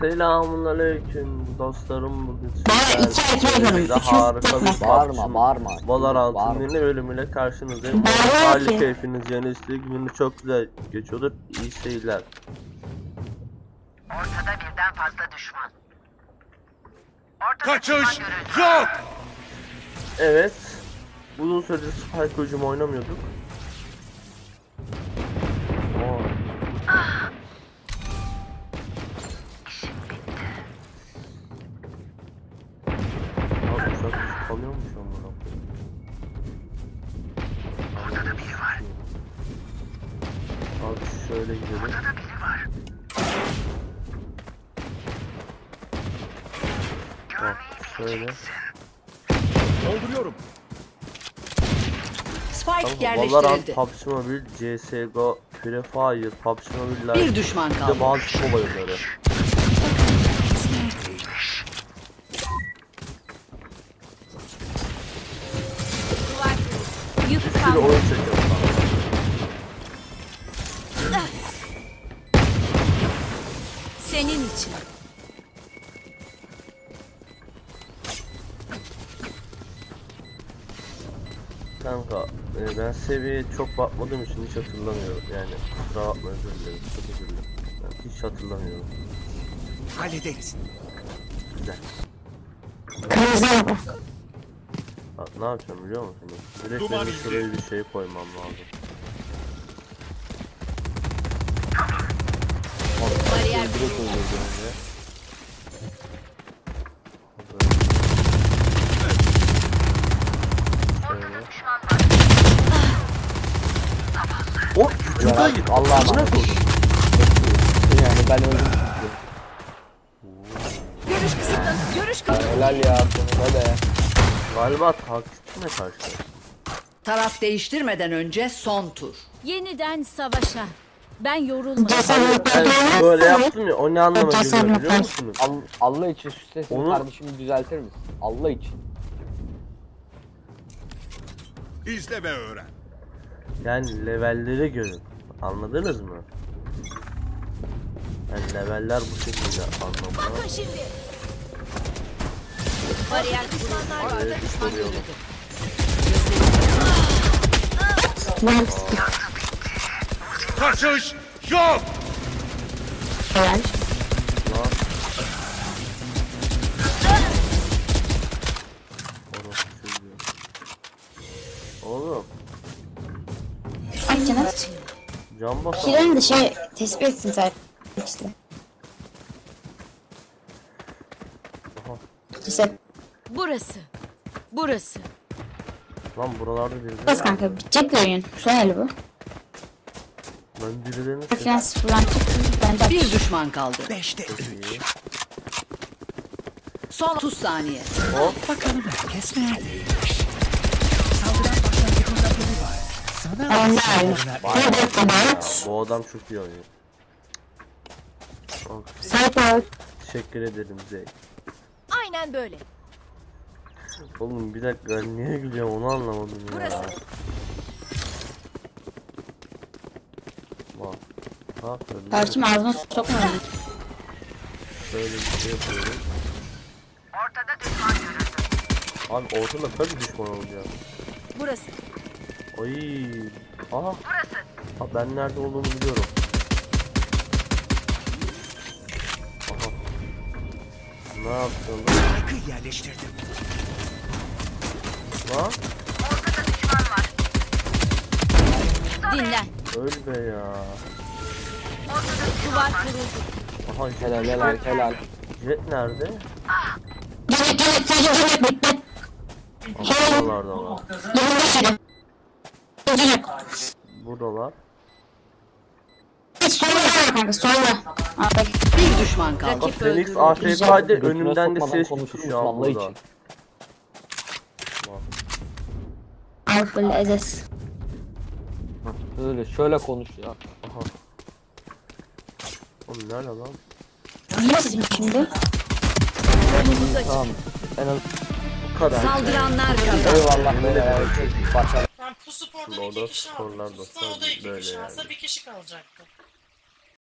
Selamun aleyküm dostlarım bugün Bana iki erkek hanım, harika bir. Bağırma, bağırma. Valorant'ın yeni bölümüyle karşınızdayım. Bağırma Hali keyfiniz yeni istek günü çok güzel geçiyordur. İyi seyirler. Ortada birden fazla düşman. Ortada Kaçış düşman yok. Evet. Uzun süredir Spike hücumu oynamıyorduk. Şöyle gidelim. Ortada biri var. Bak şöyle. Dolduruyorum. Spike Valorant, yerleştirildi. PUBG Mobile, CSGO, Free Fire, PUBG Mobile Bir düşman bir de kaldı. bazı MOBA oyunları. Bir oyun Kanka e, ben seviyeye çok bakmadığım için hiç hatırlamıyorum. Yani kusura bakma özür dilerim. Çok özür dilerim. Ben hiç hatırlamıyorum. Hallederiz. güzel. Kırmızı. Bak ne yapacağım biliyor musun? Direkt Duman benim şuraya bir şey koymam lazım. Bariyer. Direkt öldürdüm Şöyle. Vücuda git koydum. Yani ben öldüm. Görüş kısıtlı. Görüş kısıtlı. Helal ya sonunda be. Galiba takipçime karşı Taraf değiştirmeden önce son tur. Yeniden savaşa. Ben yorulmadım. Ben böyle yaptım ya o ne anlama geliyor biliyor musunuz? Al- Allah için şu sesini Onu- kardeşimi düzeltir misin? Allah için. İzle ve öğren. Yani levelleri görün. Anladınız mı? Yani leveller bu şekilde anlamına. Bakın şimdi. Bariyer düşmanlar var. Soruyorum. Ben Kaçış yok. helal. Oğlum Ay canım. Can bakalım. Kilerin de şey tespit etsin sen işte. Aha. Cesaret. Burası. Burası. Lan buralarda birileri. Bas kanka bitecek bir oyun. Son eli bu. Ben birilerini Falan sıfırlan çıktı. Bence Bir düşman kaldı. Beşte iyi. Son 30 saniye. Bakalım herkes neredeymiş. Bir dakika Barut. Bu adam çok iyi oynuyor. Ol. teşekkür ederim Zey. Aynen böyle. Oğlum bir dakika ben niye gülüyorum onu anlamadım ya. Burası. Bak. Bak öyle Kardeşim ağzıma sokma. böyle bir şey yapıyorum. Ortada düşman görüldü. Abi ortada tabii düşman olacak. Burası. Ay. Aha. Burası. Ha, ben nerede olduğumu biliyorum. Aha. Ne yaptın? Spike'ı yerleştirdim. Lan? Ortada düşman var. Dinlen. Öl be ya. Duvar kuruldu. Aha Helal helal helal. jet nerede? Gel gel Buradalar. Solla var kanka solla. Abi. Bir düşman kaldı. Bak öldürüldü. AFK'de önümden de ses konuşur çıkıyor musun şu an Allah için? Bak, Al böyle ezes. Öyle şöyle konuş ya. Aha. Oğlum nerede lan? Niye sizin şimdi? Tamam. En az Bu kadar. Saldıranlar kazandı. eyvallah böyle Başar. Ben pusu Şimdi porda orada iki kişi Pusuda o da iki böyle kişi yani. alsa bir kişi kalacaktı.